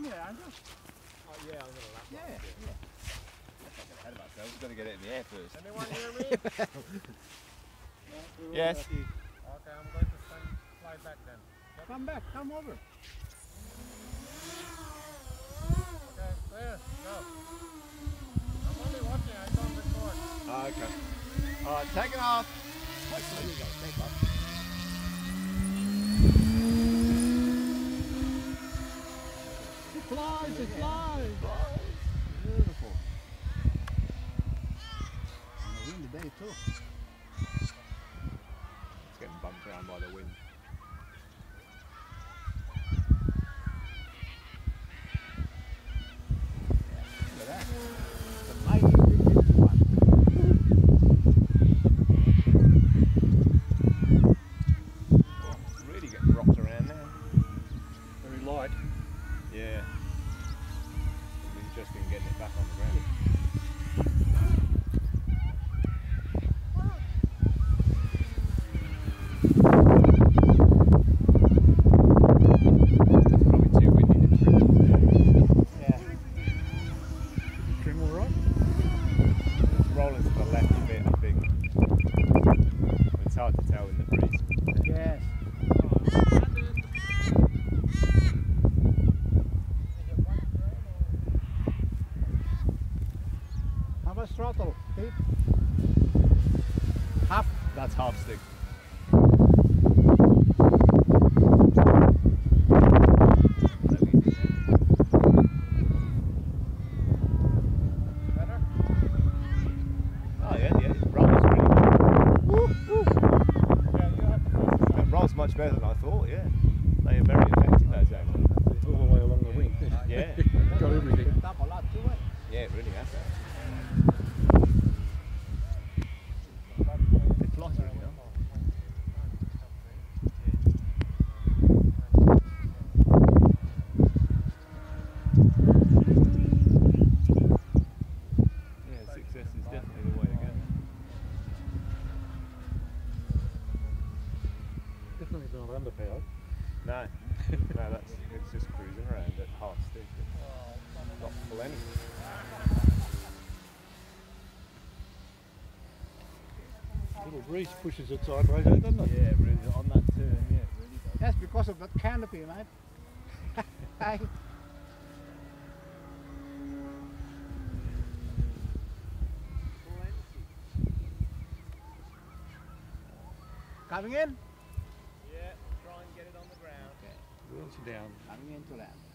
anyway, aren't you? Oh, yeah, I'm going to lap Yeah, last, yeah. Ahead of ourselves, we've got to get it in the air first. Anyone hear me? Yes. okay, I'm going to stand, fly back then. Come back, come over. Okay, clear, go. I'm only watching, I don't record. Oh, okay. Alright, take it off. There you go, take off. It flies, Beautiful. And a windy day too. It's getting bumped around by the wind. Yeah. It'll be interesting getting it back on the ground. It's probably too windy to trim. Yeah. Trim all right? It's rolling to the left a bit, I think. It's hard to tell in the breeze. Yes. How much throttle, Pete? Half. That's half stick. Oh yeah, yeah, it really good. Yeah, you have to focus It rolls much better than I thought, yeah. They are very effective, those ailerons. all the way along the wing. Yeah, Got everything. Picked up a lot too, yeah, it really has. It flies really well. Yeah, success is definitely the way to go. Definitely not underpowered. No, no, that's it's just cruising around at half stick. It's not full anything. Little breeze pushes it sideways, eh, doesn't it? Yeah, really on that turn, yeah, it really does. That's because of that canopy, mate. Coming in? Yeah, try and get it on the ground. Okay. Wheels are down. Coming into land.